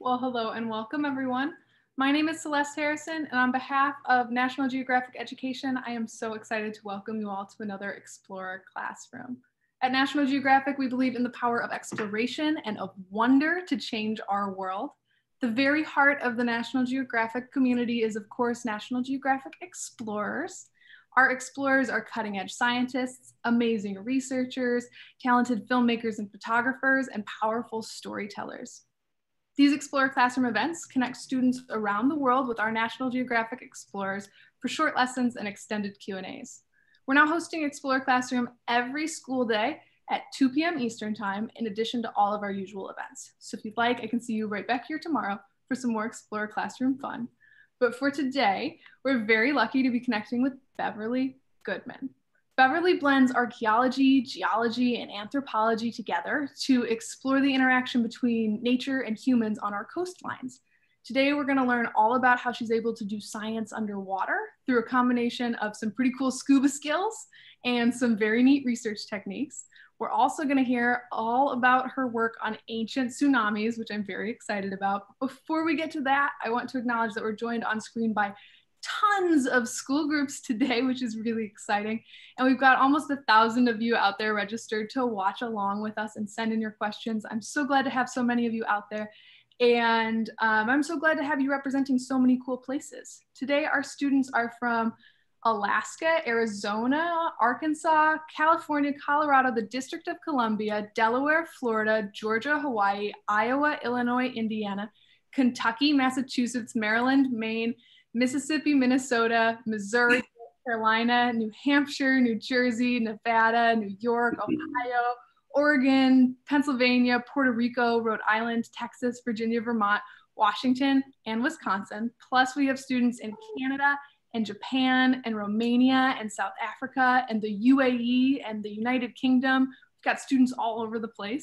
Well, hello and welcome everyone. My name is Celeste Harrison and on behalf of National Geographic Education, I am so excited to welcome you all to another Explorer Classroom. At National Geographic, we believe in the power of exploration and of wonder to change our world. The very heart of the National Geographic community is of course National Geographic Explorers. Our explorers are cutting edge scientists, amazing researchers, talented filmmakers and photographers, and powerful storytellers. These Explorer Classroom events connect students around the world with our National Geographic Explorers for short lessons and extended Q&As. We're now hosting Explorer Classroom every school day at 2 p.m. Eastern time, in addition to all of our usual events. So if you'd like, I can see you right back here tomorrow for some more Explorer Classroom fun. But for today, we're very lucky to be connecting with Beverly Goodman. Beverly blends archaeology, geology, and anthropology together to explore the interaction between nature and humans on our coastlines. Today, we're gonna learn all about how she's able to do science underwater through a combination of some pretty cool scuba skills and some very neat research techniques. We're also gonna hear all about her work on ancient tsunamis, which I'm very excited about. Before we get to that, I want to acknowledge that we're joined on screen by tons of school groups today, which is really exciting. And we've got almost a thousand of you out there registered to watch along with us and send in your questions. I'm so glad to have so many of you out there. And um, I'm so glad to have you representing so many cool places. Today, our students are from Alaska, Arizona, Arkansas, California, Colorado, the District of Columbia, Delaware, Florida, Georgia, Hawaii, Iowa, Illinois, Indiana, Kentucky, Massachusetts, Maryland, Maine, Mississippi, Minnesota, Missouri, Carolina, New Hampshire, New Jersey, Nevada, New York, Ohio, Oregon, Pennsylvania, Puerto Rico, Rhode Island, Texas, Virginia, Vermont, Washington, and Wisconsin. Plus, we have students in Canada and Japan and Romania and South Africa and the UAE and the United Kingdom. We've got students all over the place.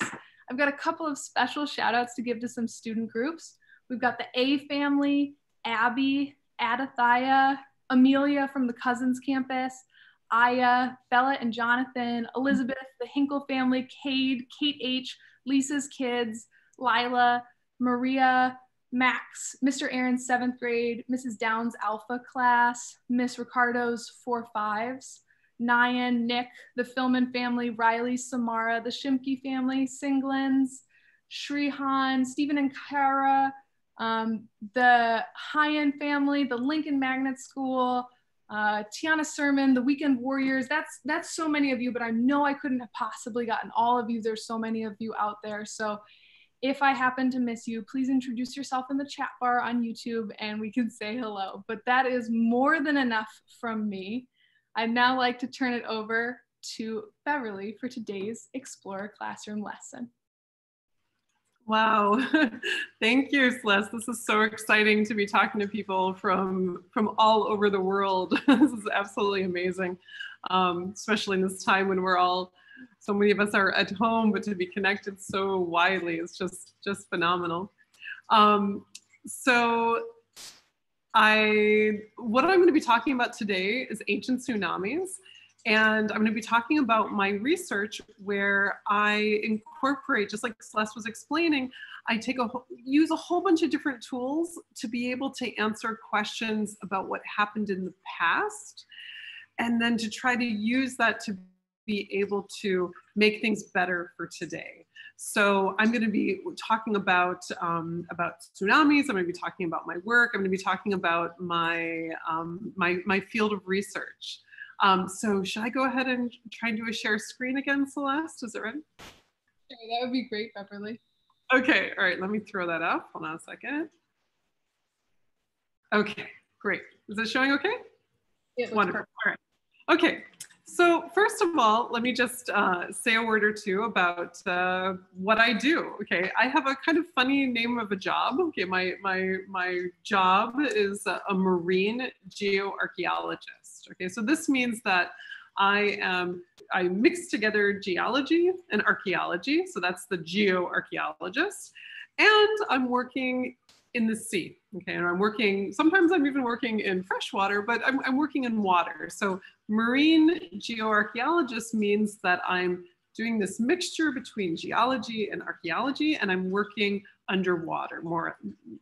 I've got a couple of special shout outs to give to some student groups. We've got the A family, Abby, Adathia, Amelia from the Cousins campus, Aya, Bella and Jonathan, Elizabeth, the Hinkle family, Cade, Kate H, Lisa's kids, Lila, Maria, Max, Mr. Aaron's seventh grade, Mrs. Downs Alpha class, Miss Ricardo's four fives, Nyan, Nick, the Filman family, Riley, Samara, the Shimke family, Singlins, Shrihan, Stephen and Kara, um, the High end family, the Lincoln Magnet School, uh, Tiana Sermon, the Weekend Warriors. That's that's so many of you, but I know I couldn't have possibly gotten all of you. There's so many of you out there. So if I happen to miss you, please introduce yourself in the chat bar on YouTube and we can say hello. But that is more than enough from me. I'd now like to turn it over to Beverly for today's Explorer Classroom lesson. Wow. Thank you, Celeste. This is so exciting to be talking to people from, from all over the world. this is absolutely amazing, um, especially in this time when we're all, so many of us are at home, but to be connected so widely is just, just phenomenal. Um, so I, what I'm going to be talking about today is ancient tsunamis. And I'm going to be talking about my research where I incorporate, just like Celeste was explaining, I take a use a whole bunch of different tools to be able to answer questions about what happened in the past, and then to try to use that to be able to make things better for today. So I'm going to be talking about um, about tsunamis. I'm going to be talking about my work. I'm going to be talking about my um, my my field of research. Um, so should I go ahead and try and do a share screen again, Celeste? Is it ready? Sure, that would be great, Beverly. Okay, all right, let me throw that up. Hold on a second. Okay, great. Is it showing okay? It Wonderful. Perfect. All right. Okay, so first of all, let me just uh, say a word or two about uh, what I do. Okay, I have a kind of funny name of a job. Okay, my my my job is a, a marine geoarchaeologist. Okay, so this means that I am I mix together geology and archaeology, so that's the geoarchaeologist, and I'm working in the sea. Okay, and I'm working. Sometimes I'm even working in freshwater, but I'm, I'm working in water. So marine geoarchaeologist means that I'm doing this mixture between geology and archaeology, and I'm working underwater more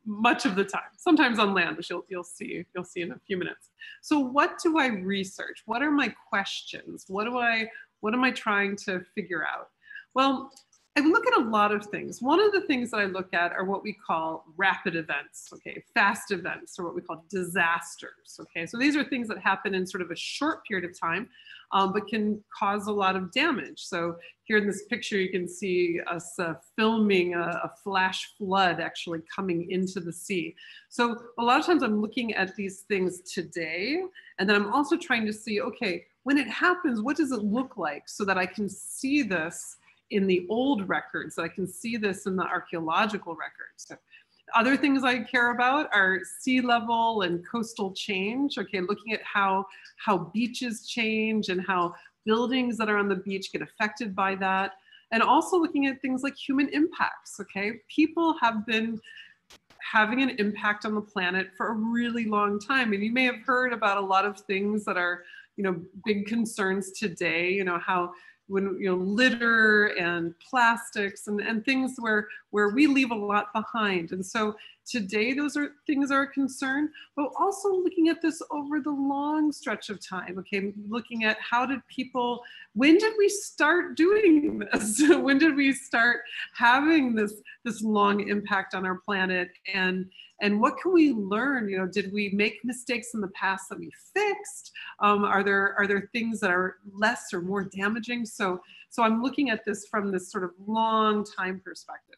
much of the time. Sometimes on land which you'll, you'll see you'll see in a few minutes. So what do i research? What are my questions? What do i what am i trying to figure out? Well I look at a lot of things. One of the things that I look at are what we call rapid events, okay, fast events, or what we call disasters, okay. So these are things that happen in sort of a short period of time, um, but can cause a lot of damage. So here in this picture, you can see us uh, filming a, a flash flood actually coming into the sea. So a lot of times I'm looking at these things today, and then I'm also trying to see, okay, when it happens, what does it look like so that I can see this in the old records. I can see this in the archaeological records. So other things I care about are sea level and coastal change. Okay, looking at how, how beaches change and how buildings that are on the beach get affected by that. And also looking at things like human impacts, okay? People have been having an impact on the planet for a really long time. And you may have heard about a lot of things that are, you know, big concerns today, you know, how when you know litter and plastics and, and things where where we leave a lot behind. And so today those are things are a concern but also looking at this over the long stretch of time okay? Looking at how did people when did we start doing this? When did we start having this this long impact on our planet? And and what can we learn? You know did we make mistakes in the past that we fixed? Um, are there are there things that are less or more damaging? So so i'm looking at this from this sort of long time perspective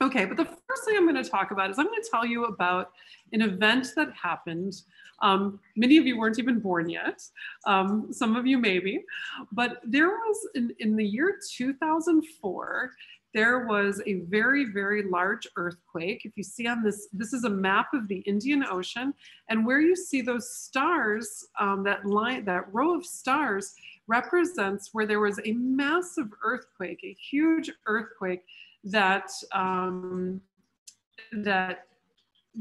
okay but the first thing i'm going to talk about is i'm going to tell you about an event that happened. Um, many of you weren't even born yet. Um, some of you maybe. But there was in, in the year 2004 there was a very, very large earthquake. If you see on this, this is a map of the Indian Ocean, and where you see those stars, um, that line, that row of stars represents where there was a massive earthquake, a huge earthquake that um, that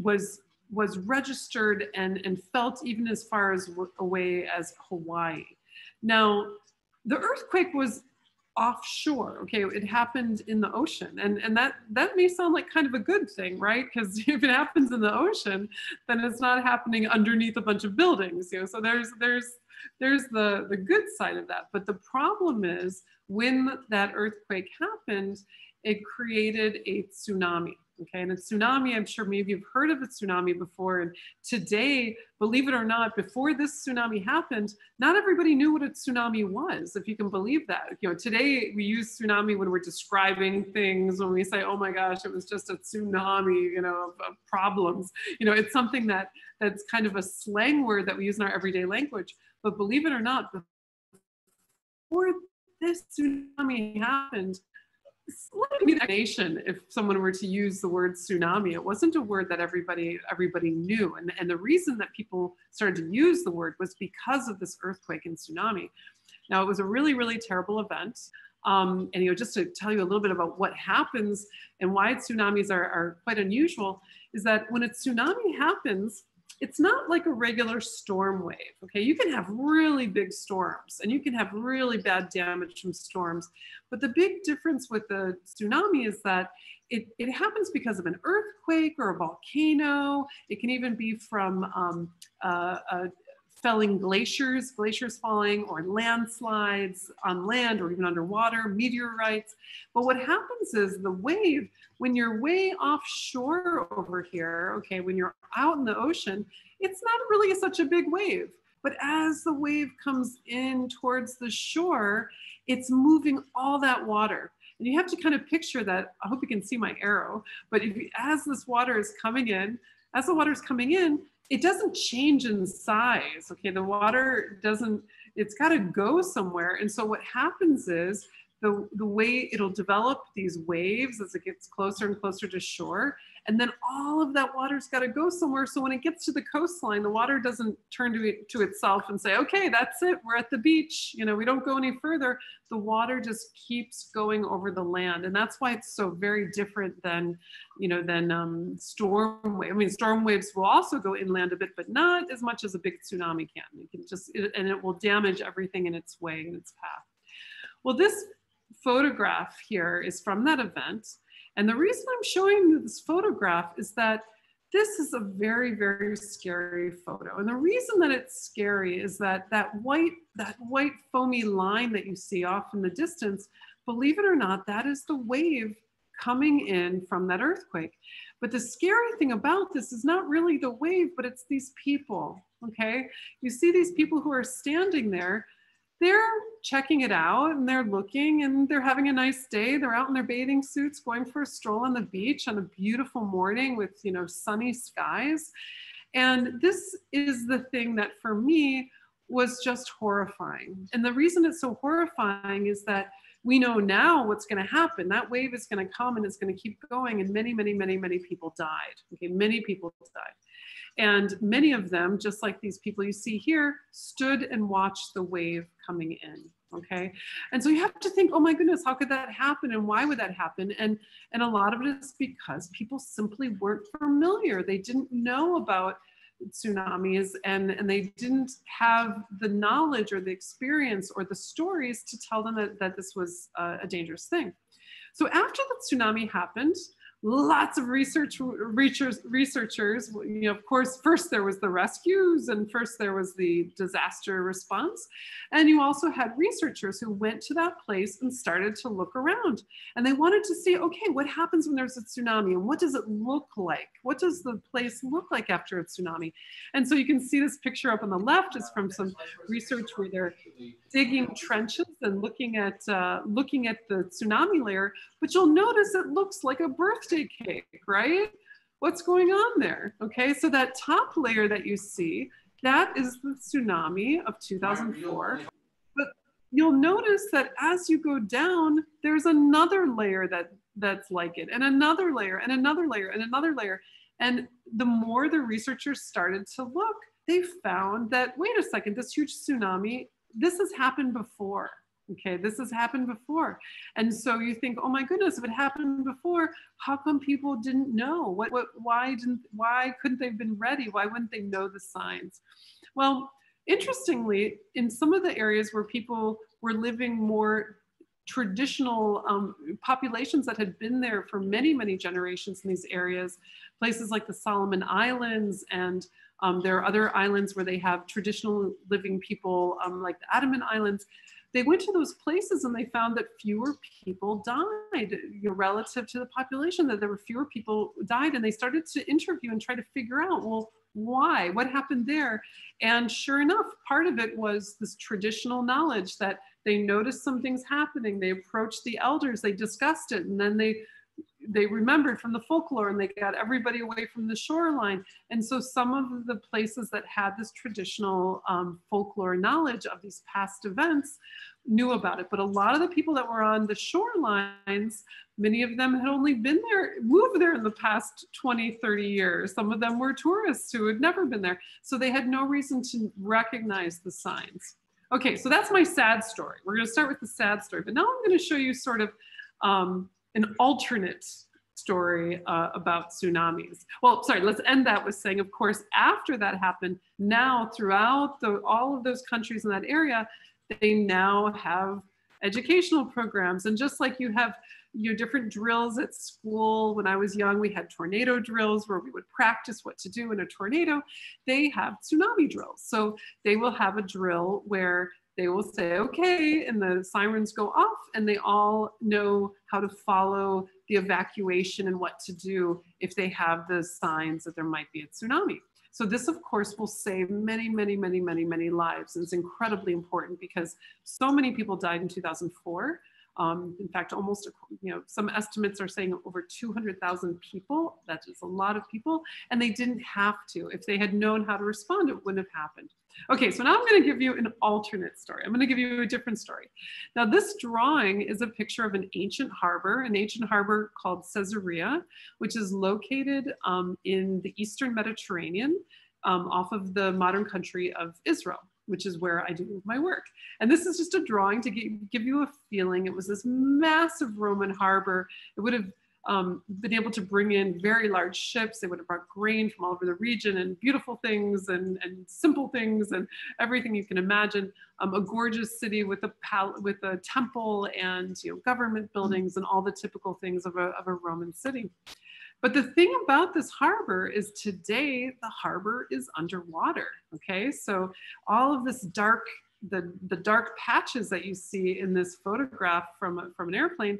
was was registered and, and felt even as far as away as Hawaii. Now, the earthquake was offshore okay? It happened in the ocean and and that that may sound like kind of a good thing right? Because if it happens in the ocean then it's not happening underneath a bunch of buildings you know? So there's there's there's the the good side of that. But the problem is when that earthquake happened it created a tsunami Okay, and a tsunami, I'm sure maybe you've heard of a tsunami before. And today, believe it or not, before this tsunami happened, not everybody knew what a tsunami was, if you can believe that. You know, today we use tsunami when we're describing things, when we say, oh my gosh, it was just a tsunami, you know, of, of problems. You know, it's something that that's kind of a slang word that we use in our everyday language. But believe it or not, before this tsunami happened, nation if someone were to use the word tsunami it wasn't a word that everybody everybody knew. And, and the reason that people started to use the word was because of this earthquake and tsunami. Now it was a really really terrible event. Um, and you know just to tell you a little bit about what happens and why tsunamis are, are quite unusual is that when a tsunami happens it's not like a regular storm wave. Okay, you can have really big storms and you can have really bad damage from storms. But the big difference with the tsunami is that it, it happens because of an earthquake or a volcano. It can even be from um, uh, a felling glaciers, glaciers falling, or landslides on land or even underwater, meteorites. But what happens is the wave, when you're way offshore over here, okay, when you're out in the ocean, it's not really such a big wave. But as the wave comes in towards the shore, it's moving all that water. And you have to kind of picture that. I hope you can see my arrow. But if, as this water is coming in, as the water is coming in, it doesn't change in size. Okay, the water doesn't, it's got to go somewhere. And so what happens is the, the way it'll develop these waves as it gets closer and closer to shore. And then all of that water's got to go somewhere. So when it gets to the coastline, the water doesn't turn to, to itself and say, okay, that's it. We're at the beach. You know, we don't go any further. The water just keeps going over the land. And that's why it's so very different than, you know, than um, storm wave. I mean, storm waves will also go inland a bit, but not as much as a big tsunami can. It can just, it, and it will damage everything in its way, in its path. Well, this photograph here is from that event. And the reason I'm showing you this photograph is that this is a very, very scary photo. And the reason that it's scary is that that white, that white foamy line that you see off in the distance, believe it or not, that is the wave coming in from that earthquake. But the scary thing about this is not really the wave, but it's these people, okay? You see these people who are standing there they're checking it out and they're looking and they're having a nice day. They're out in their bathing suits going for a stroll on the beach on a beautiful morning with, you know, sunny skies. And this is the thing that for me was just horrifying. And the reason it's so horrifying is that we know now what's going to happen. That wave is going to come and it's going to keep going. And many, many, many, many people died. Okay, many people died. And many of them, just like these people you see here, stood and watched the wave coming in. Okay. And so you have to think, oh my goodness, how could that happen? And why would that happen? And and a lot of it is because people simply weren't familiar. They didn't know about tsunamis and, and they didn't have the knowledge or the experience or the stories to tell them that, that this was a, a dangerous thing. So after the tsunami happened, lots of research researchers you know of course first there was the rescues and first there was the disaster response. And you also had researchers who went to that place and started to look around. And they wanted to see okay what happens when there's a tsunami? And what does it look like? What does the place look like after a tsunami? And so you can see this picture up on the left is from some research where they're digging trenches and looking at uh, looking at the tsunami layer. But you'll notice it looks like a birthday cake, right? What's going on there? Okay, so that top layer that you see, that is the tsunami of 2004. But you'll notice that as you go down, there's another layer that that's like it, and another layer, and another layer, and another layer. And the more the researchers started to look, they found that, wait a second, this huge tsunami, this has happened before. Okay, this has happened before. And so you think, oh my goodness, if it happened before, how come people didn't know? What, what, why didn't, why couldn't they have been ready? Why wouldn't they know the signs? Well, interestingly, in some of the areas where people were living more traditional um, populations that had been there for many, many generations in these areas, places like the Solomon Islands and um, there are other islands where they have traditional living people um, like the Andaman Islands they went to those places and they found that fewer people died you know, relative to the population, that there were fewer people died. And they started to interview and try to figure out, well, why? What happened there? And sure enough, part of it was this traditional knowledge that they noticed some things happening. They approached the elders, they discussed it, and then they they remembered from the folklore and they got everybody away from the shoreline. And so some of the places that had this traditional um, folklore knowledge of these past events knew about it. But a lot of the people that were on the shorelines, many of them had only been there, moved there in the past 20, 30 years. Some of them were tourists who had never been there. So they had no reason to recognize the signs. Okay, so that's my sad story. We're gonna start with the sad story, but now I'm gonna show you sort of um, an alternate story uh, about tsunamis. Well, sorry, let's end that with saying, of course, after that happened, now throughout the, all of those countries in that area, they now have educational programs. And just like you have your different drills at school, when I was young, we had tornado drills where we would practice what to do in a tornado. They have tsunami drills. So they will have a drill where they will say, okay, and the sirens go off, and they all know how to follow the evacuation and what to do if they have the signs that there might be a tsunami. So this, of course, will save many, many, many, many, many lives. And it's incredibly important because so many people died in 2004. Um, in fact, almost, you know, some estimates are saying over 200,000 people. That is a lot of people. And they didn't have to. If they had known how to respond, it wouldn't have happened. Okay, so now I'm going to give you an alternate story. I'm going to give you a different story. Now, this drawing is a picture of an ancient harbor, an ancient harbor called Caesarea, which is located um, in the Eastern Mediterranean um, off of the modern country of Israel which is where I do my work. And this is just a drawing to give, give you a feeling. It was this massive Roman harbor. It would have um, been able to bring in very large ships. They would have brought grain from all over the region and beautiful things and, and simple things and everything you can imagine. Um, a gorgeous city with a pal- with a temple and you know government buildings and all the typical things of a, of a Roman city. But the thing about this harbor is today the harbor is underwater. Okay, so all of this dark the, the dark patches that you see in this photograph from, from an airplane,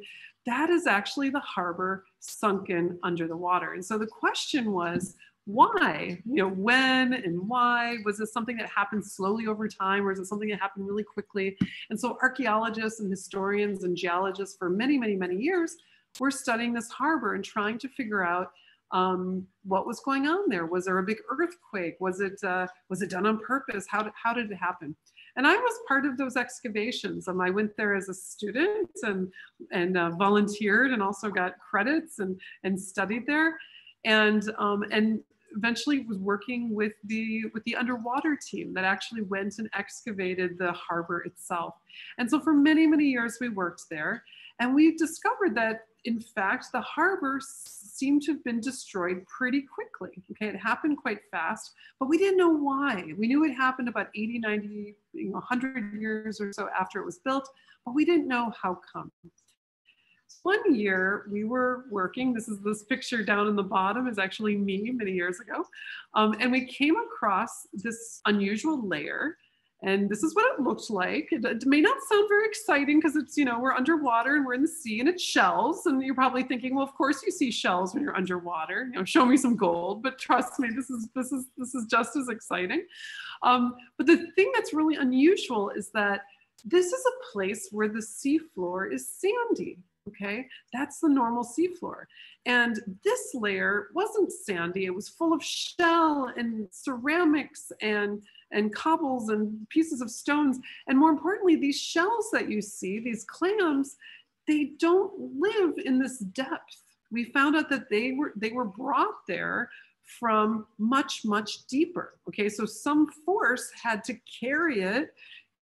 that is actually the harbor sunken under the water. And so the question was, why? You know, when and why? Was this something that happened slowly over time, or is it something that happened really quickly? And so archaeologists and historians and geologists for many, many, many years were studying this harbor and trying to figure out um, what was going on there. Was there a big earthquake? Was it uh, was it done on purpose? How did, how did it happen? And I was part of those excavations. Um, I went there as a student and, and uh, volunteered and also got credits and, and studied there. And, um, and eventually was working with the with the underwater team that actually went and excavated the harbor itself. And so for many, many years we worked there. And we discovered that in fact, the harbor seemed to have been destroyed pretty quickly. Okay, it happened quite fast, but we didn't know why. We knew it happened about 80, 90, you know, 100 years or so after it was built, but we didn't know how come. One year we were working, this is this picture down in the bottom is actually me many years ago. Um, and we came across this unusual layer and this is what it looked like. It, it may not sound very exciting because it's, you know, we're underwater and we're in the sea and it's shells. And you're probably thinking, well, of course you see shells when you're underwater. You know, show me some gold. But trust me, this is this is this is just as exciting. Um, but the thing that's really unusual is that this is a place where the seafloor is sandy. Okay, that's the normal seafloor. And this layer wasn't sandy, it was full of shell and ceramics and and cobbles and pieces of stones. And more importantly, these shells that you see, these clams, they don't live in this depth. We found out that they were they were brought there from much much deeper. Okay, so some force had to carry it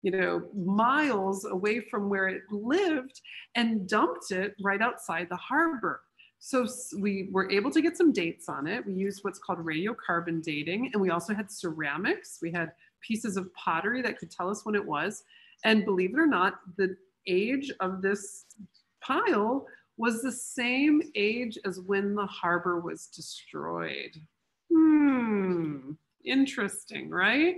you know, miles away from where it lived and dumped it right outside the harbor. So we were able to get some dates on it. We used what's called radiocarbon dating, and we also had ceramics. We had pieces of pottery that could tell us when it was. And believe it or not, the age of this pile was the same age as when the harbor was destroyed. Hmm, interesting, right?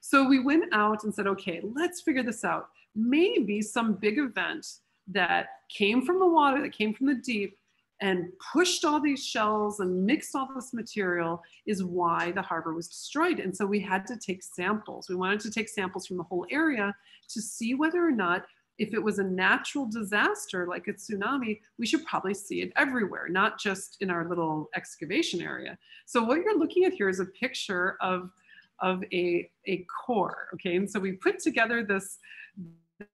So we went out and said, okay, let's figure this out. Maybe some big event that came from the water, that came from the deep, and pushed all these shells and mixed all this material is why the harbor was destroyed. And so we had to take samples. We wanted to take samples from the whole area to see whether or not if it was a natural disaster like a tsunami, we should probably see it everywhere, not just in our little excavation area. So what you're looking at here is a picture of, of a, a core, okay? And so we put together this,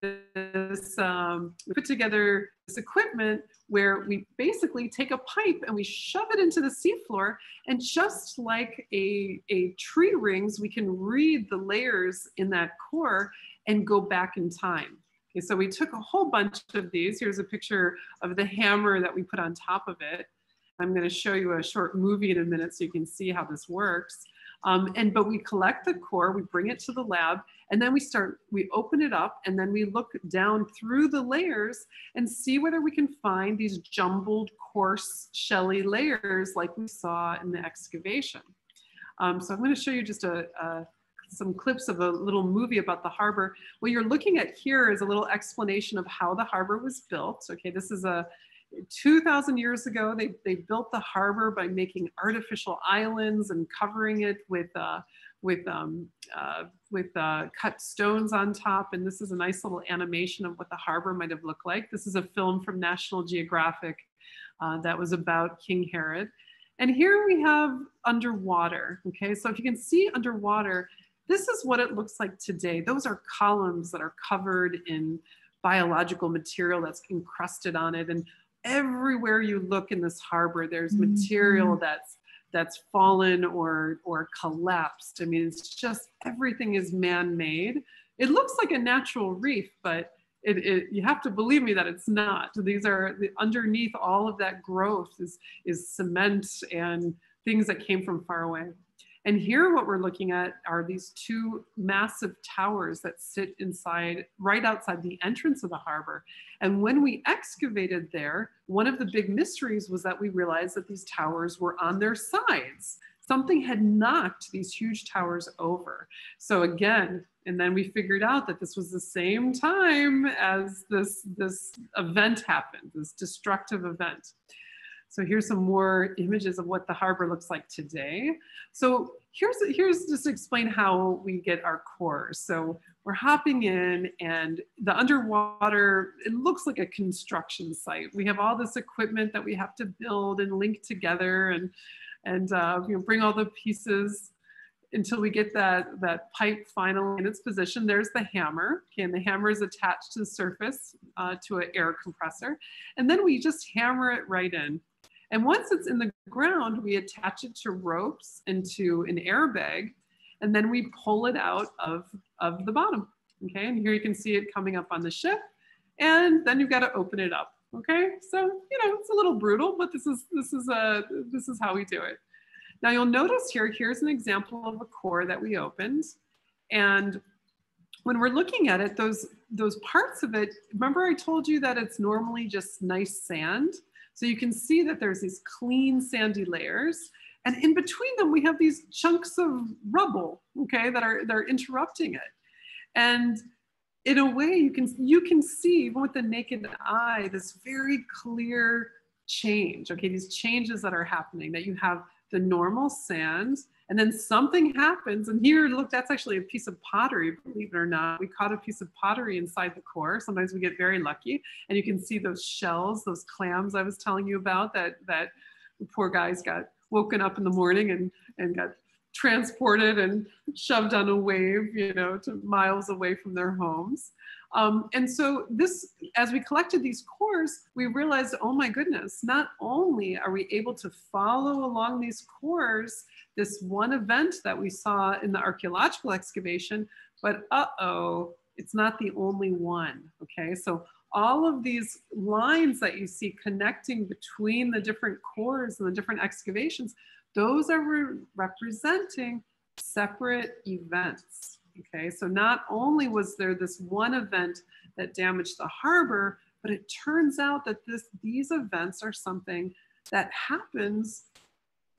this um, we put together this equipment where we basically take a pipe and we shove it into the seafloor and just like a, a tree rings we can read the layers in that core and go back in time. Okay so we took a whole bunch of these. Here's a picture of the hammer that we put on top of it. I'm going to show you a short movie in a minute so you can see how this works um, and but we collect the core, we bring it to the lab, and then we start, we open it up, and then we look down through the layers and see whether we can find these jumbled, coarse, shelly layers like we saw in the excavation. Um, so I'm going to show you just a, a some clips of a little movie about the harbor. What you're looking at here is a little explanation of how the harbor was built. Okay, this is a 2,000 years ago, they, they built the harbor by making artificial islands and covering it with, uh, with, um, uh, with uh, cut stones on top. And this is a nice little animation of what the harbor might have looked like. This is a film from National Geographic uh, that was about King Herod. And here we have underwater, okay? So if you can see underwater, this is what it looks like today. Those are columns that are covered in biological material that's encrusted on it. And everywhere you look in this harbor, there's mm-hmm. material that's that's fallen or or collapsed. I mean, it's just everything is man-made. It looks like a natural reef, but it, it, you have to believe me that it's not. These are the, underneath all of that growth is, is cement and things that came from far away. And here what we're looking at are these two massive towers that sit inside, right outside the entrance of the harbor. And when we excavated there, one of the big mysteries was that we realized that these towers were on their sides. Something had knocked these huge towers over. So again, and then we figured out that this was the same time as this, this event happened, this destructive event. So here's some more images of what the harbor looks like today. So here's, here's just to explain how we get our cores. So we're hopping in and the underwater, it looks like a construction site. We have all this equipment that we have to build and link together and, and uh, you know, bring all the pieces until we get that, that pipe finally in its position. There's the hammer, okay, and the hammer is attached to the surface uh, to an air compressor. And then we just hammer it right in. And once it's in the ground, we attach it to ropes into an airbag, and then we pull it out of, of the bottom, okay? And here you can see it coming up on the ship, and then you've got to open it up, okay? So, you know, it's a little brutal, but this is, this is, a this is how we do it. Now you'll notice here, here's an example of a core that we opened. And when we're looking at it, those, those parts of it, remember I told you that it's normally just nice sand? So you can see that there's these clean sandy layers. And in between them, we have these chunks of rubble, okay, that are, that are interrupting it. And in a way, you can, you can see, even with the naked eye, this very clear change, okay, these changes that are happening, that you have the normal sand, and then something happens. And here, look, that's actually a piece of pottery, believe it or not. We caught a piece of pottery inside the core. Sometimes we get very lucky. And you can see those shells, those clams I was telling you about that, that poor guys got woken up in the morning and, and got transported and shoved on a wave, you know, to miles away from their homes. Um, and so this, as we collected these cores, we realized, oh my goodness, not only are we able to follow along these cores, this one event that we saw in the archeological excavation, but uh-oh, it's not the only one, okay? So all of these lines that you see connecting between the different cores and the different excavations, those are re representing separate events. Okay, so not only was there this one event that damaged the harbor, but it turns out that this, these events are something that happens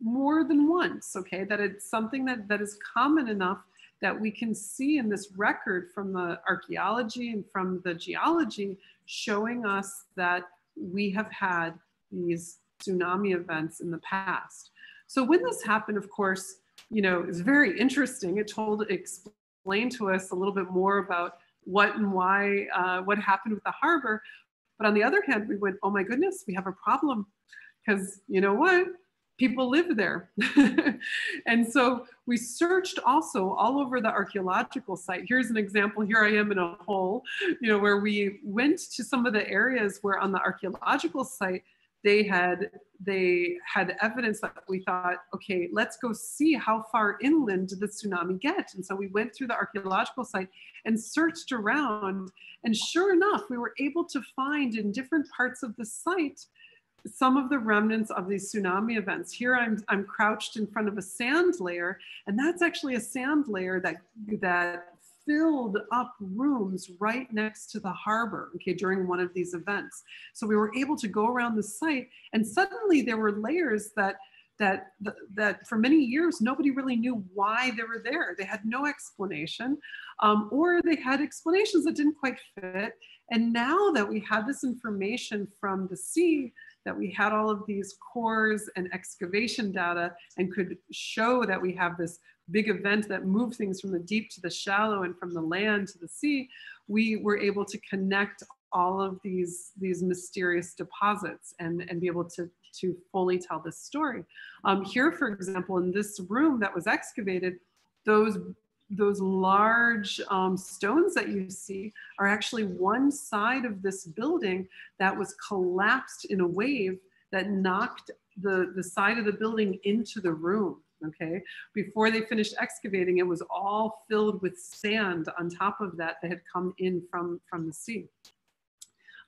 more than once, okay? That it's something that, that is common enough that we can see in this record from the archaeology and from the geology showing us that we have had these tsunami events in the past. So when this happened, of course, you know, it's very interesting. It told, explain to us a little bit more about what and why, uh, what happened with the harbor. But on the other hand, we went, oh my goodness, we have a problem. Because you know what? People live there. and so we searched also all over the archaeological site. Here's an example. Here I am in a hole, you know, where we went to some of the areas where on the archaeological site, they had they had evidence that we thought, okay, let's go see how far inland did the tsunami get. And so we went through the archaeological site and searched around. And sure enough, we were able to find in different parts of the site some of the remnants of these tsunami events. Here I'm, I'm crouched in front of a sand layer, and that's actually a sand layer that, that filled up rooms right next to the harbor, okay, during one of these events. So we were able to go around the site and suddenly there were layers that that that for many years nobody really knew why they were there. They had no explanation, um, or they had explanations that didn't quite fit. And now that we have this information from the sea, that we had all of these cores and excavation data and could show that we have this big event that moved things from the deep to the shallow and from the land to the sea, we were able to connect all of these, these mysterious deposits and, and be able to, to fully tell this story. Um, here, for example, in this room that was excavated, those those large um, stones that you see are actually one side of this building that was collapsed in a wave that knocked the, the side of the building into the room okay? Before they finished excavating, it was all filled with sand on top of that that had come in from, from the sea.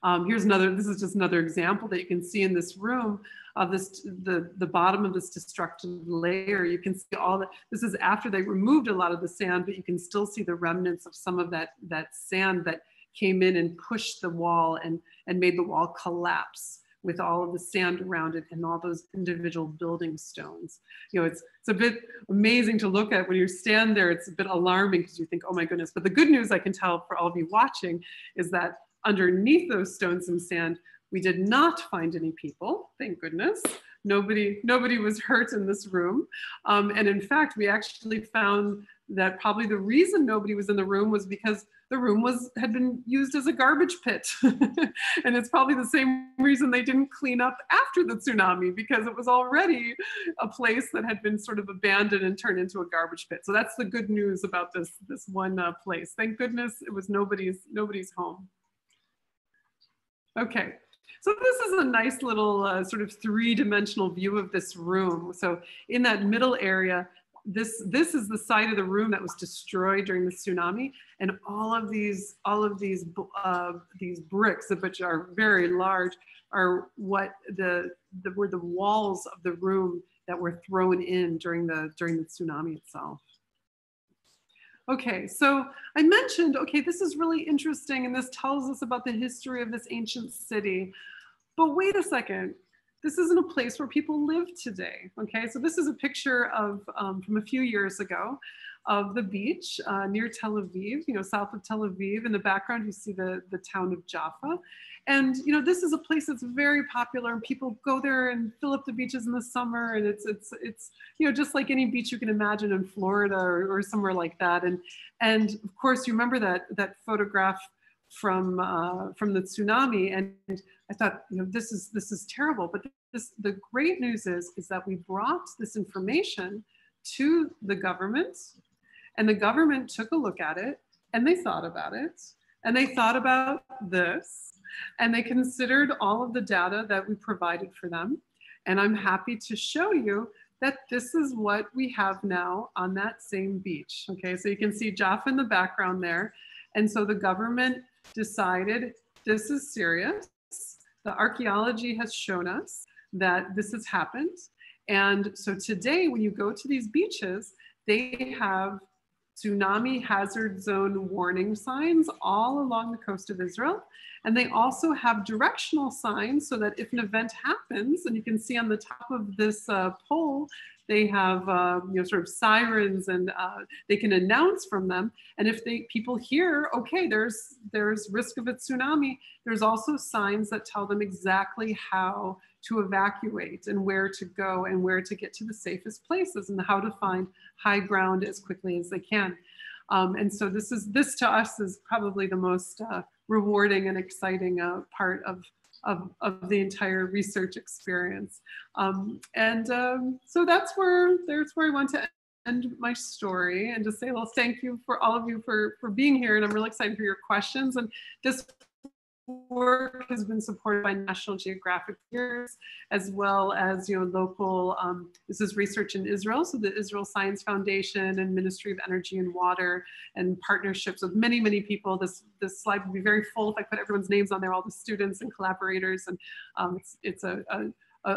Um, here's another, this is just another example that you can see in this room of this, the, the bottom of this destructive layer. You can see all that, this is after they removed a lot of the sand, but you can still see the remnants of some of that, that sand that came in and pushed the wall and, and made the wall collapse with all of the sand around it and all those individual building stones. You know, it's, it's a bit amazing to look at when you stand there, it's a bit alarming because you think, oh my goodness. But the good news I can tell for all of you watching is that underneath those stones and sand, we did not find any people, thank goodness. Nobody, nobody was hurt in this room. Um, and in fact, we actually found that probably the reason nobody was in the room was because the room was had been used as a garbage pit. and it's probably the same reason they didn't clean up after the tsunami because it was already a place that had been sort of abandoned and turned into a garbage pit. So that's the good news about this this one uh, place. Thank goodness it was nobody's nobody's home. Okay, so this is a nice little uh, sort of three-dimensional view of this room. So in that middle area, this this is the side of the room that was destroyed during the tsunami, and all of these all of these uh, these bricks, which are very large, are what the, the were the walls of the room that were thrown in during the during the tsunami itself. Okay, so I mentioned, okay, this is really interesting and this tells us about the history of this ancient city. But wait a second, this isn't a place where people live today. Okay, so this is a picture of um, from a few years ago of the beach uh, near Tel Aviv, you know, south of Tel Aviv. In the background, you see the, the town of Jaffa. And, you know, this is a place that's very popular and people go there and fill up the beaches in the summer. And it's, it's, it's, you know, just like any beach you can imagine in Florida or, or somewhere like that. And, and of course, you remember that, that photograph from, uh, from the tsunami. And I thought, you know, this is, this is terrible. But this, the great news is, is that we brought this information to the government and the government took a look at it and they thought about it and they thought about this and they considered all of the data that we provided for them. And I'm happy to show you that this is what we have now on that same beach. Okay, so you can see Jaffa in the background there. And so the government decided this is serious. The archaeology has shown us that this has happened. And so today, when you go to these beaches, they have tsunami hazard zone warning signs all along the coast of Israel. And they also have directional signs so that if an event happens, and you can see on the top of this uh, pole, they have uh, you know sort of sirens and uh, they can announce from them. And if they people hear, okay, there's there's risk of a tsunami, there's also signs that tell them exactly how to evacuate and where to go and where to get to the safest places and how to find high ground as quickly as they can. Um, and so this is this to us is probably the most uh, rewarding and exciting uh, part of, of, of, the entire research experience. Um, and um, so that's where there's where I want to end my story and to say, well, thank you for all of you for, for being here. And I'm really excited for your questions. And this work has been supported by National Geographic years, as well as you know local. Um, this is research in Israel, so the Israel Science Foundation and Ministry of Energy and Water, and partnerships with many many people. This this slide would be very full if I put everyone's names on there, all the students and collaborators, and um, it's it's a, a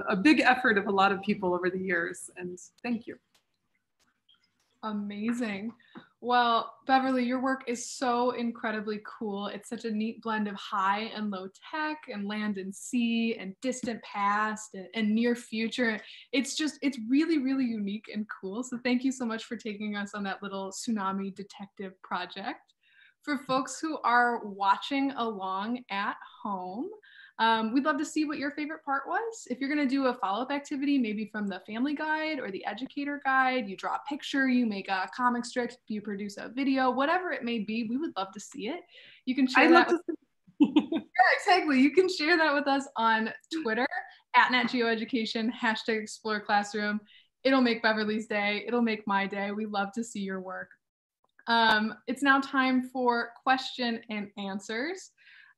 a big effort of a lot of people over the years. And thank you. Amazing. Well, Beverly, your work is so incredibly cool. It's such a neat blend of high and low tech and land and sea and distant past and, and, near future. It's just, it's really, really unique and cool. So thank you so much for taking us on that little tsunami detective project. For folks who are watching along at home, um, we'd love to see what your favorite part was. If you're going to do a follow up activity, maybe from the family guide or the educator guide, you draw a picture, you make a comic strip, you produce a video, whatever it may be, we would love to see it. You can share I'd that. With- yeah, exactly. You can share that with us on Twitter at NatGeoEducation, hashtag Explore Classroom. It'll make Beverly's day. It'll make my day. We love to see your work. Um, it's now time for question and answers.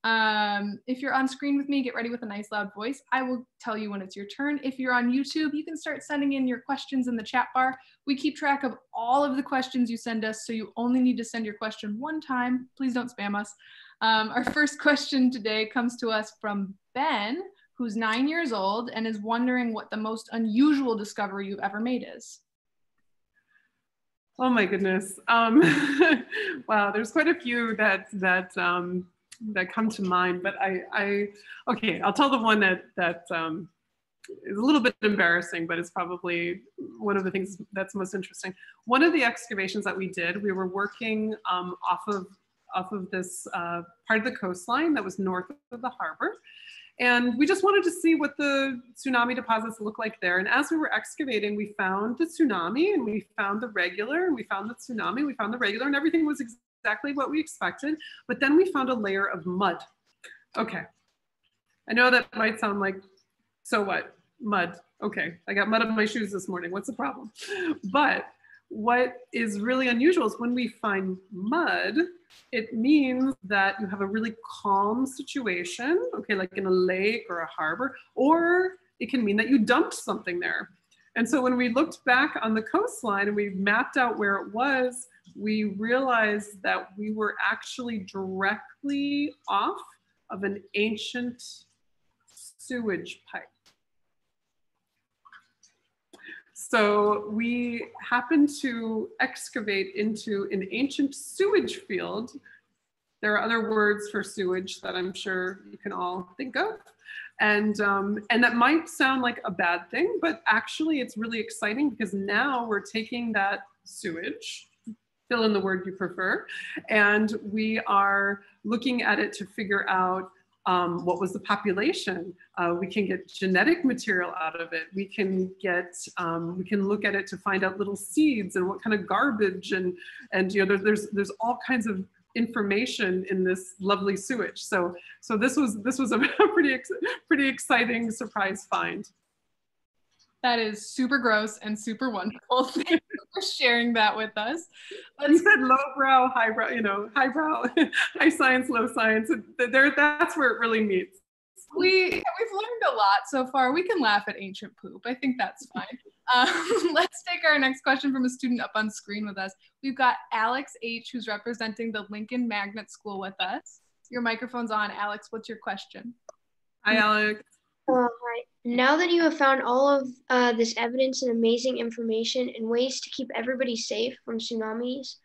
Um, if you're on screen with me, get ready with a nice loud voice. I will tell you when it's your turn. If you're on YouTube, you can start sending in your questions in the chat bar. We keep track of all of the questions you send us, so you only need to send your question one time. Please don't spam us. Um, our first question today comes to us from Ben, who's nine years old and is wondering what the most unusual discovery you've ever made is. Oh my goodness. Um, wow, there's quite a few that that um, that come to mind, but I, I okay, I'll tell the one that that um, is a little bit embarrassing, but it's probably one of the things that's most interesting. One of the excavations that we did, we were working um, off of off of this uh, part of the coastline that was north of the harbor. And we just wanted to see what the tsunami deposits look like there. And as we were excavating, we found the tsunami and we found the regular and we found the tsunami, we found the regular and everything was exactly what we expected. But then we found a layer of mud. Okay. I know that might sound like, so what? Mud. Okay. I got mud on my shoes this morning. What's the problem? But what is really unusual is when we find mud, it means that you have a really calm situation, okay, like in a lake or a harbor, or it can mean that you dumped something there. And so when we looked back on the coastline and we mapped out where it was, we realized that we were actually directly off of an ancient sewage pipe. So we happened to excavate into an ancient sewage field. There are other words for sewage that I'm sure you can all think of. And, um, and that might sound like a bad thing, but actually it's really exciting because now we're taking that sewage, fill in the word you prefer, and we are looking at it to figure out um, what was the population. Uh, we can get genetic material out of it. We can get, um, we can look at it to find out little seeds and what kind of garbage and, and you know, there, there's, there's all kinds of information in this lovely sewage. So, so this was, this was a pretty, pretty exciting surprise find. That is super gross and super wonderful. Thank you for sharing that with us. Let's you said lowbrow, highbrow, you know, highbrow, high science, low science. There, that's where it really meets. We we've learned a lot so far. We can laugh at ancient poop. I think that's fine. Um, let's take our next question from a student up on screen with us. We've got Alex H, who's representing the Lincoln Magnet School with us. Your microphone's on, Alex. What's your question? Hi, Alex. Uh. Now that you have found all of uh, this evidence and amazing information and ways to keep everybody safe from tsunamis,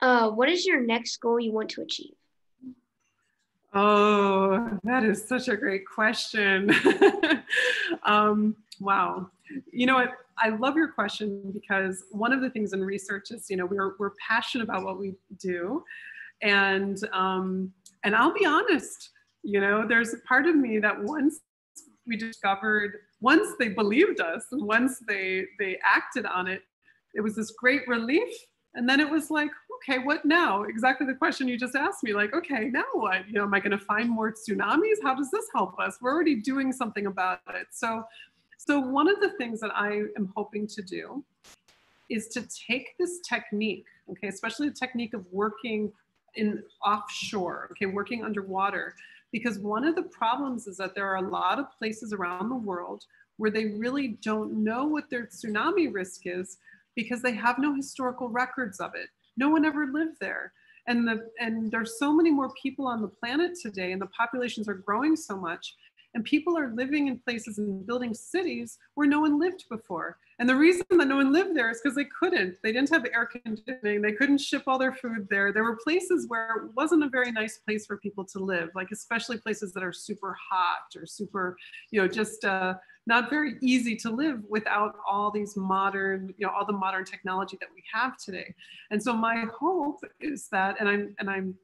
uh, what is your next goal you want to achieve? Oh, that is such a great question. um, wow. You know what? I love your question because one of the things in research is, you know, we're, we're passionate about what we do. And, um, and I'll be honest, you know, there's a part of me that once we discovered once they believed us and once they they acted on it it was this great relief. And then it was like okay what now? Exactly the question you just asked me like okay now what? You know am i going to find more tsunamis? How does this help us? We're already doing something about it. So so one of the things that i am hoping to do is to take this technique okay especially the technique of working in offshore okay working underwater because one of the problems is that there are a lot of places around the world where they really don't know what their tsunami risk is because they have no historical records of it. No one ever lived there. And, the, and there's so many more people on the planet today and the populations are growing so much and people are living in places and building cities where no one lived before. And the reason that no one lived there is because they couldn't. They didn't have air conditioning. They couldn't ship all their food there. There were places where it wasn't a very nice place for people to live, like especially places that are super hot or super, you know, just uh, not very easy to live without all these modern, you know, all the modern technology that we have today. And so my hope is that, and I'm, and I'm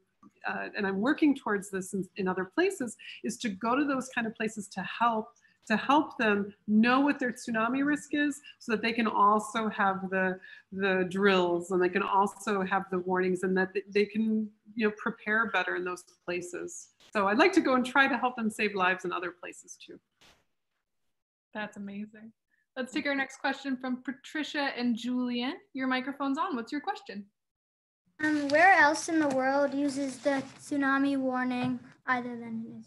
uh, and I'm working towards this in, in other places, is to go to those kind of places to help to help them know what their tsunami risk is so that they can also have the the drills and they can also have the warnings and that they can you know prepare better in those places. So i'd like to go and try to help them save lives in other places too. That's amazing. Let's take our next question from patricia and julian. Your microphone's on. What's your question um, where else in the world uses the tsunami warning other than in Israel.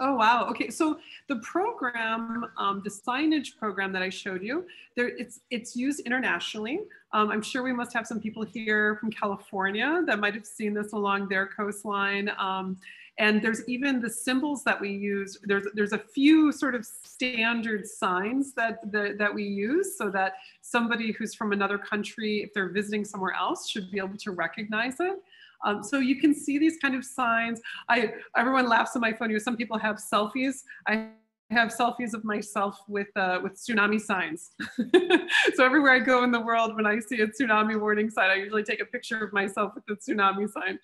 Oh, wow. Okay. So the program, um, the signage program that I showed you, there it's, it's used internationally. Um, I'm sure we must have some people here from California that might have seen this along their coastline. Um, and there's even the symbols that we use. There's, there's a few sort of standard signs that, that, that we use so that somebody who's from another country, if they're visiting somewhere else, should be able to recognize it. Um, so you can see these kind of signs. I everyone laughs at my phone. You some people have selfies. I have selfies of myself with uh, with tsunami signs. so everywhere I go in the world, when I see a tsunami warning sign, I usually take a picture of myself with the tsunami sign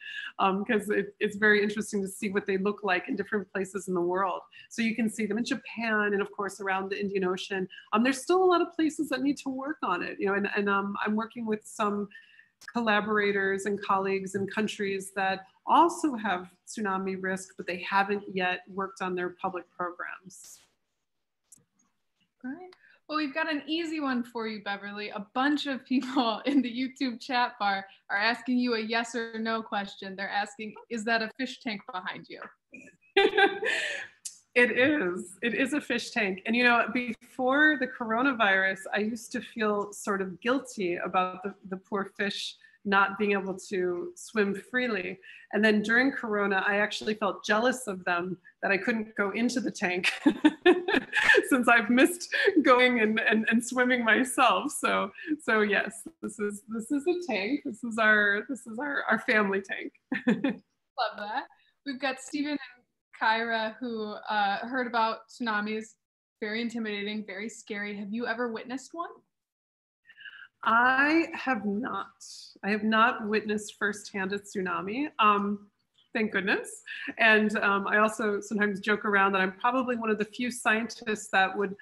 because um, it, it's very interesting to see what they look like in different places in the world. So you can see them in Japan and of course around the Indian Ocean. Um, there's still a lot of places that need to work on it, you know, and, and um, I'm working with some collaborators and colleagues in countries that also have tsunami risk, but they haven't yet worked on their public programs. Right. Well, we've got an easy one for you, Beverly. A bunch of people in the YouTube chat bar are asking you a yes or no question. They're asking, is that a fish tank behind you? It is. It is a fish tank. And you know, before the coronavirus, I used to feel sort of guilty about the, the poor fish not being able to swim freely. And then during Corona, I actually felt jealous of them that I couldn't go into the tank since I've missed going and, and, and swimming myself. So so yes, this is this is a tank. This is our this is our, our family tank. Love that. We've got Stephen and Kyra who uh, heard about tsunamis. Very intimidating, very scary. Have you ever witnessed one? I have not. I have not witnessed firsthand a tsunami. Um, thank goodness. And um, I also sometimes joke around that I'm probably one of the few scientists that would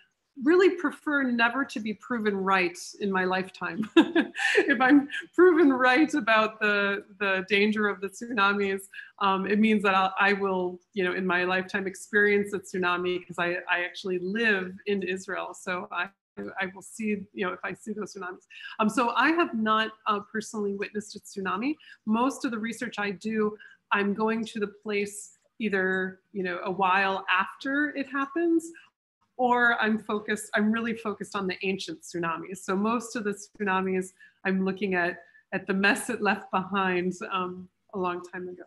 really prefer never to be proven right in my lifetime. if I'm proven right about the, the danger of the tsunamis, um, it means that I'll, I will, you know, in my lifetime experience a tsunami because I, I actually live in Israel. So I, I will see, you know, if I see those tsunamis. Um, so I have not uh, personally witnessed a tsunami. Most of the research I do, I'm going to the place either, you know, a while after it happens or I'm focused, I'm really focused on the ancient tsunamis. So most of the tsunamis, I'm looking at, at the mess it left behind um, a long time ago.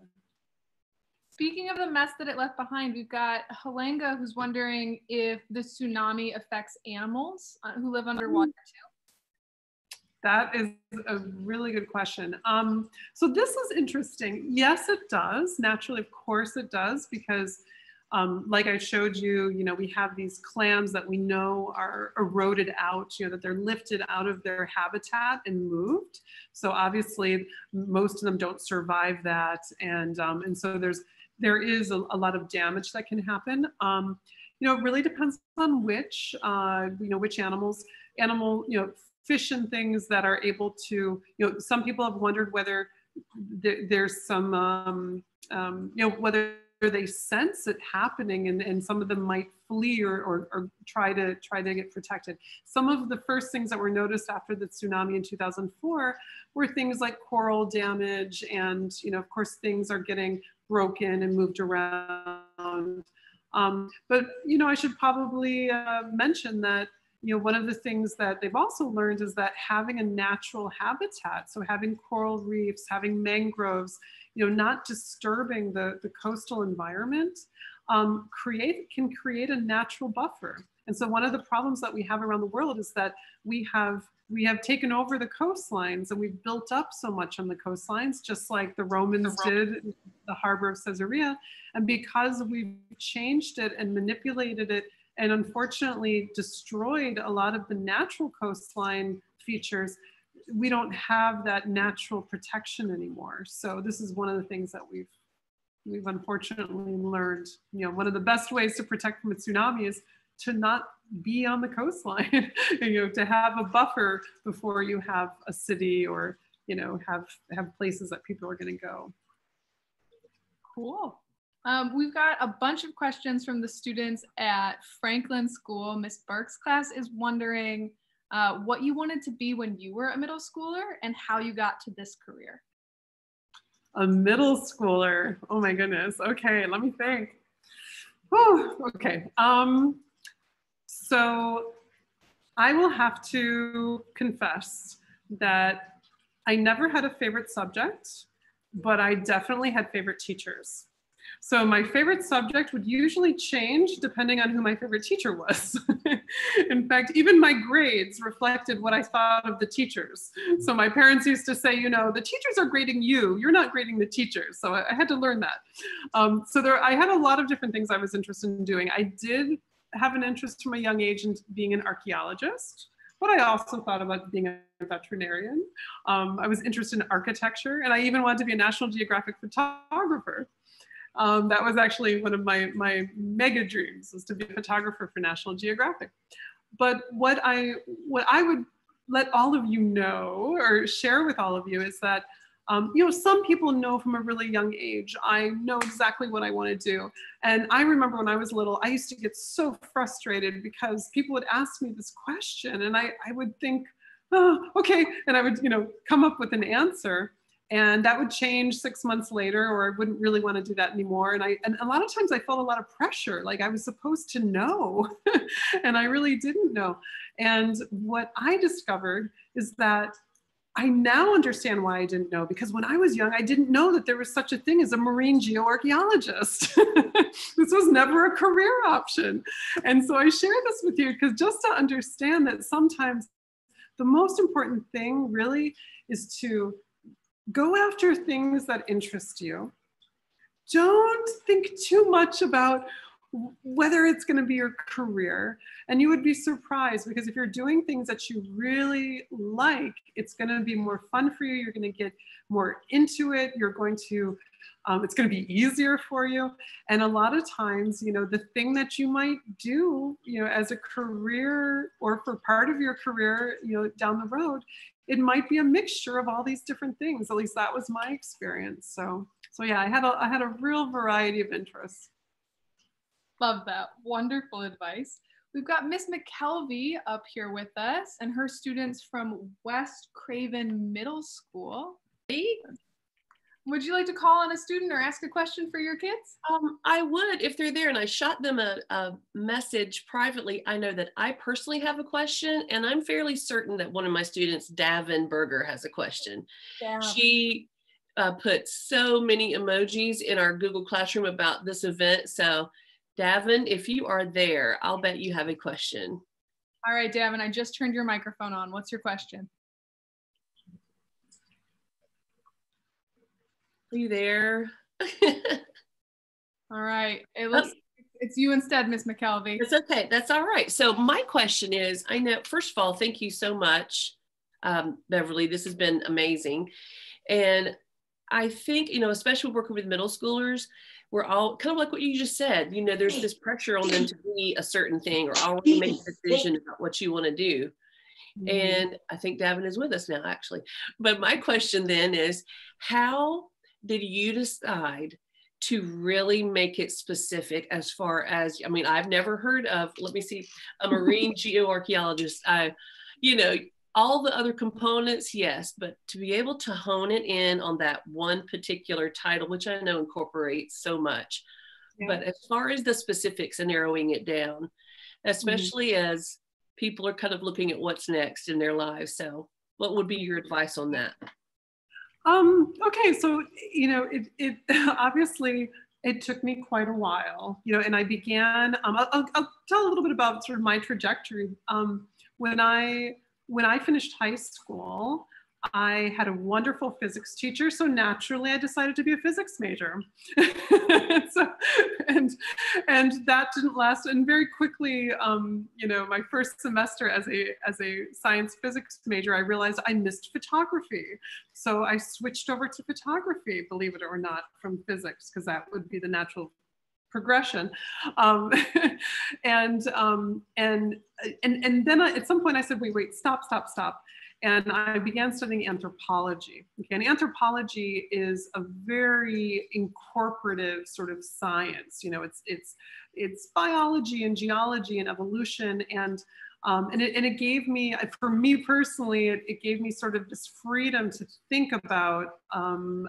Speaking of the mess that it left behind, we've got Helanga who's wondering if the tsunami affects animals uh, who live underwater too. That is a really good question. Um, so this is interesting. Yes, it does. Naturally, of course it does, because um, like I showed you, you know, we have these clams that we know are eroded out, you know, that they're lifted out of their habitat and moved. So obviously, most of them don't survive that, and um, and so there's there is a, a, lot of damage that can happen. Um, you know, it really depends on which, uh, you know, which animals, animal, you know, fish and things that are able to, you know, some people have wondered whether there, there's some, um, um, you know, whether they sense it happening and, and some of them might flee or, or, or, try to try to get protected. Some of the first things that were noticed after the tsunami in 2004 were things like coral damage and you know of course things are getting broken and moved around. Um, but you know I should probably uh, mention that you know, one of the things that they've also learned is that having a natural habitat, so having coral reefs, having mangroves, you know, not disturbing the, the coastal environment, um, create can create a natural buffer. And so one of the problems that we have around the world is that we have we have taken over the coastlines and we've built up so much on the coastlines, just like the Romans the did the harbor of Caesarea. And because we've changed it and manipulated it and unfortunately destroyed a lot of the natural coastline features, we don't have that natural protection anymore. So this is one of the things that we've we've unfortunately learned. You know, one of the best ways to protect from a tsunami is to not be on the coastline. you know, to have a buffer before you have a city or you know have have places that people are going to go. Cool. Um, we've got a bunch of questions from the students at Franklin School. Miss Burke's class is wondering uh, what you wanted to be when you were a middle schooler and how you got to this career. a middle schooler. Oh my goodness. Okay, let me think. Whew, okay. Um, so I will have to confess that I never had a favorite subject, but I definitely had favorite teachers. So my favorite subject would usually change depending on who my favorite teacher was. In fact, even my grades reflected what I thought of the teachers. So my parents used to say, you know, the teachers are grading you, you're not grading the teachers. So I, I had to learn that. Um, so there, I had a lot of different things I was interested in doing. I did have an interest from a young age in being an archaeologist but I also thought about being a veterinarian. Um, I was interested in architecture, and I even wanted to be a National Geographic photographer. Um, that was actually one of my, my mega dreams was to be a photographer for National Geographic. But what I, what I would let all of you know or share with all of you is that um, you know, some people know from a really young age, I know exactly what I want to do. And I remember when I was little, I used to get so frustrated because people would ask me this question and I, I would think, oh, okay. And I would, you know, come up with an answer and that would change six months later or i wouldn't really want to do that anymore and i and a lot of times i felt a lot of pressure like i was supposed to know and i really didn't know and what i discovered is that I now understand why I didn't know because when I was young, I didn't know that there was such a thing as a marine geoarchaeologist. this was never a career option. And so I share this with you because just to understand that sometimes the most important thing really is to go after things that interest you. Don't think too much about whether it's going to be your career. And you would be surprised because if you're doing things that you really like, it's going to be more fun for you. You're going to get more into it. You're going to, um, it's going to be easier for you. And a lot of times, you know, the thing that you might do, you know, as a career or for part of your career, you know, down the road it might be a mixture of all these different things. At least that was my experience. So, so yeah, I had a, I had a real variety of interests. Love that. Wonderful advice. We've got Miss McKelvey up here with us and her students from West Craven Middle School. Would you like to call on a student or ask a question for your kids? Um, I would if they're there and I shot them a, a, message privately. I know that I personally have a question and I'm fairly certain that one of my students, Davin Berger, has a question. Yeah. She uh, put so many emojis in our Google Classroom about this event. So Davin, if you are there, I'll bet you have a question. All right, Davin, I just turned your microphone on. What's your question? You there? all right. It looks it's you instead, Miss McKelvey. It's okay. That's all right. So my question is, I know, first of all, thank you so much, um, Beverly. This has been amazing. And I think, you know, especially working with middle schoolers, we're all kind of like what you just said, you know, there's this pressure on them to be a certain thing or already make a decision about what you want to do. Mm-hmm. And I think Davin is with us now, actually. But my question then is how did you decide to really make it specific as far as i mean i've never heard of let me see a marine geoarchaeologist i you know all the other components yes but to be able to hone it in on that one particular title which i know incorporates so much yeah. but as far as the specifics and narrowing it down especially mm-hmm. as people are kind of looking at what's next in their lives so what would be your advice on that um, okay, so you know, it, it obviously it took me quite a while, you know, and I began. Um, I'll, I'll, tell a little bit about sort of my trajectory. Um, when I when I finished high school, I had a wonderful physics teacher, so naturally I decided to be a physics major. so, and and that didn't last. And very quickly, um, you know, my first semester as a as a science physics major, I realized I missed photography. So I switched over to photography, believe it or not, from physics because that would be the natural progression. Um, and, um, and, and, and then I, at some point I said, wait, wait, stop, stop, stop and I began studying anthropology. Okay, and anthropology is a very incorporative sort of science. You know, it's it's it's biology and geology and evolution and um, and, it, and it gave me, for me personally, it, it, gave me sort of this freedom to think about um,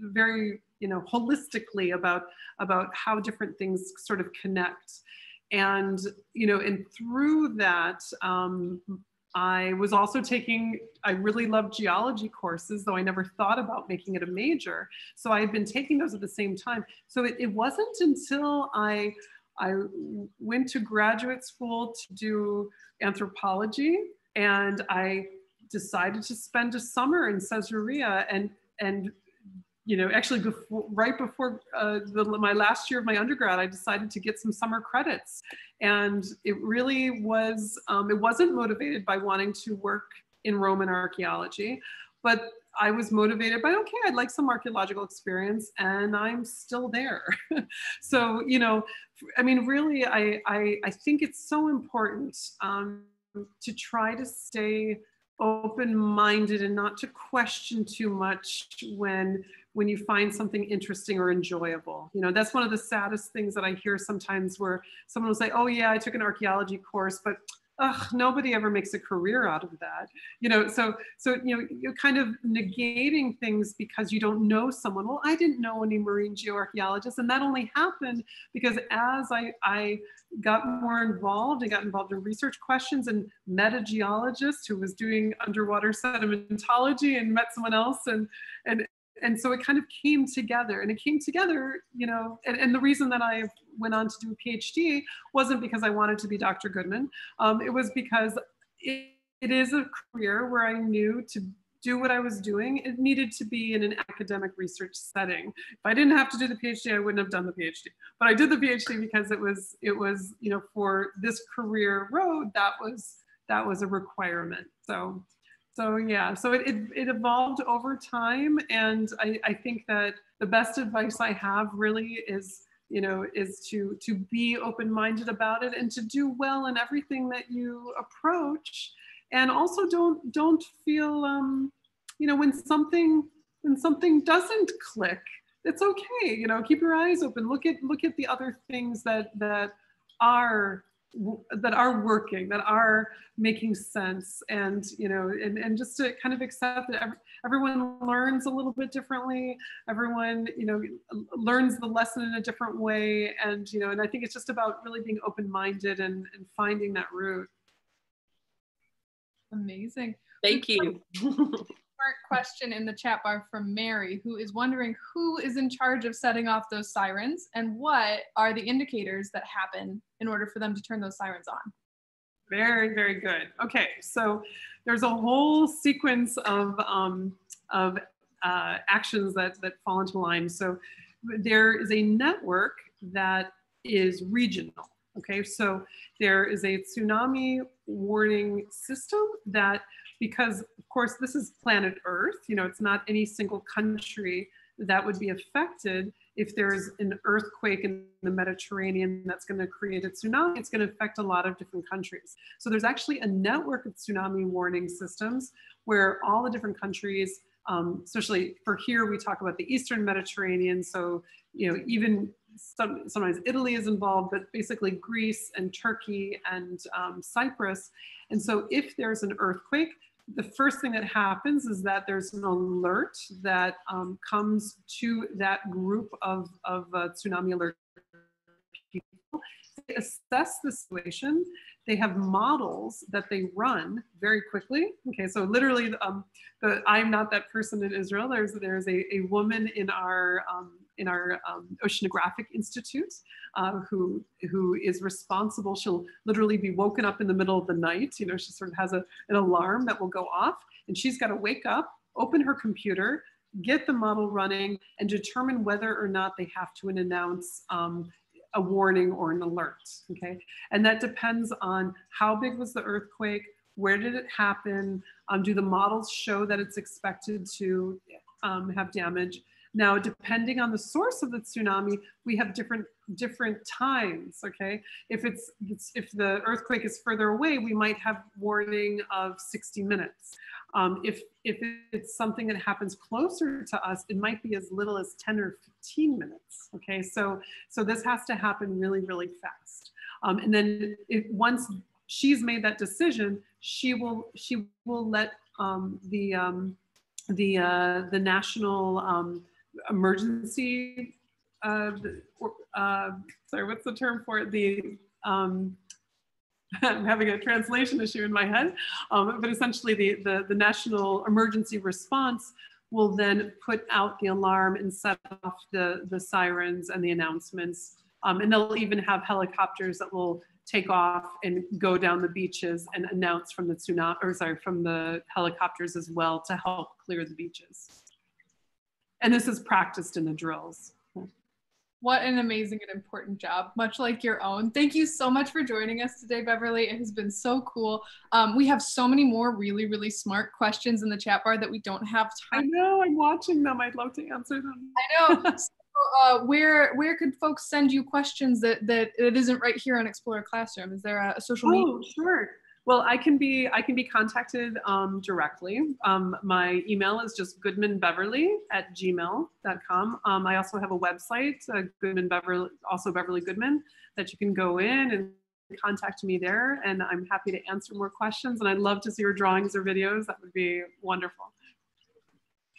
very you know holistically about about how different things sort of connect and you know and through that um, i was also taking i really loved geology courses though i never thought about making it a major. So i had been taking those at the same time. So it, it wasn't until i i went to graduate school to do anthropology and i decided to spend a summer in caesarea and and you know, actually before, right before uh, the, my last year of my undergrad, I decided to get some summer credits. And it really was, um, it wasn't motivated by wanting to work in Roman archaeology, but I was motivated by, okay, I'd like some archaeological experience and I'm still there. so, you know, I mean, really, I, I, I think it's so important um, to try to stay open-minded and not to question too much when when you find something interesting or enjoyable. You know, that's one of the saddest things that I hear sometimes where someone will say, oh yeah, I took an archaeology course, but ugh, nobody ever makes a career out of that. You know, so so you know, you're kind of negating things because you don't know someone. Well, I didn't know any marine geoarchaeologists, and that only happened because as I I got more involved and got involved in research questions and met a geologist who was doing underwater sedimentology and met someone else and and and so it kind of came together. And it came together you know and, and the reason that i went on to do a phd wasn't because i wanted to be dr goodman. Um, it was because it, it is a career where i knew to do what i was doing it needed to be in an academic research setting. If i didn't have to do the phd i wouldn't have done the phd but i did the phd because it was it was you know for this career road that was that was a requirement. So so yeah, so it, it, it, evolved over time. And I, I think that the best advice I have really is, you know, is to, to be open-minded about it and to do well in everything that you approach. And also don't, don't feel, um, you know, when something, when something doesn't click, it's okay. You know, keep your eyes open. Look at, look at the other things that, that are that are working that are making sense. And you know and, and just to kind of accept that every, everyone learns a little bit differently. Everyone you know learns the lesson in a different way. And you know and i think it's just about really being open-minded and, and finding that route amazing. Thank you question in the chat bar from Mary, who is wondering who is in charge of setting off those sirens and what are the indicators that happen in order for them to turn those sirens on? Very, very good. Okay, so there's a whole sequence of, um, of uh, actions that, that fall into line. So there is a network that is regional. Okay, so there is a tsunami warning system that because of course this is planet Earth, you know, it's not any single country that would be affected if there's an earthquake in the Mediterranean that's going to create a tsunami, it's going to affect a lot of different countries. So there's actually a network of tsunami warning systems where all the different countries, um, especially for here, we talk about the Eastern Mediterranean. So, you know, even some, sometimes Italy is involved, but basically Greece and Turkey and um, Cyprus. And so if there's an earthquake, the first thing that happens is that there's an alert that um, comes to that group of, of uh, tsunami alert people. They assess the situation. They have models that they run very quickly. Okay, so literally, um, the, I'm not that person in Israel. There's there's a, a woman in our um, in our um, Oceanographic Institute uh, who, who is responsible. She'll literally be woken up in the middle of the night. You know, she sort of has a, an alarm that will go off and she's got to wake up, open her computer, get the model running and determine whether or not they have to announce um, a warning or an alert, okay? And that depends on how big was the earthquake, where did it happen, um, do the models show that it's expected to um, have damage, now, depending on the source of the tsunami, we have different different times. Okay, if it's, if the earthquake is further away, we might have warning of 60 minutes. Um, if if it's something that happens closer to us, it might be as little as 10 or 15 minutes. Okay, so so this has to happen really really fast. Um, and then if, once she's made that decision, she will she will let um, the um, the uh, the national um, emergency, uh, uh, sorry, what's the term for it? The, um, I'm having a translation issue in my head, um, but essentially the, the, the national emergency response will then put out the alarm and set off the, the sirens and the announcements. Um, and they'll even have helicopters that will take off and go down the beaches and announce from the tsunami, or sorry, from the helicopters as well to help clear the beaches. And this is practiced in the drills. What an amazing and important job, much like your own. Thank you so much for joining us today, Beverly. It has been so cool. Um, we have so many more really, really smart questions in the chat bar that we don't have time. I know, I'm watching them. I'd love to answer them. I know. so, uh, where where could folks send you questions that that it isn't right here on Explorer Classroom? Is there a, a social media? Oh, sure. Well, I can be I can be contacted um, directly. Um, my email is just goodmanbeverly at gmail.com. Um, I also have a website, uh, Goodman Beverly, also Beverly Goodman, that you can go in and contact me there. And I'm happy to answer more questions. And I'd love to see your drawings or videos. That would be wonderful.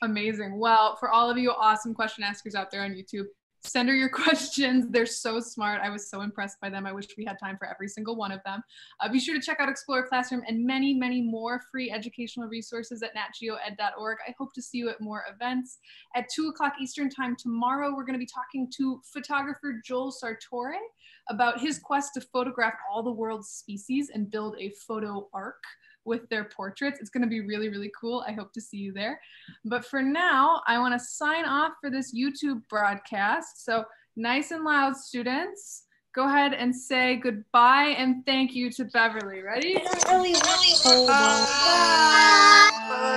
Amazing. Well, for all of you awesome question askers out there on YouTube, Send her your questions. They're so smart. I was so impressed by them. I wish we had time for every single one of them. Uh, be sure to check out Explorer Classroom and many, many more free educational resources at natgeoed.org. I hope to see you at more events. At 2 o'clock Eastern Time tomorrow, we're going to be talking to photographer Joel Sartore about his quest to photograph all the world's species and build a photo ark with their portraits. It's going to be really, really cool. I hope to see you there. But for now, I want to sign off for this YouTube broadcast. So nice and loud, students. Go ahead and say goodbye and thank you to Beverly. Ready? Really, really, really. Bye. Bye.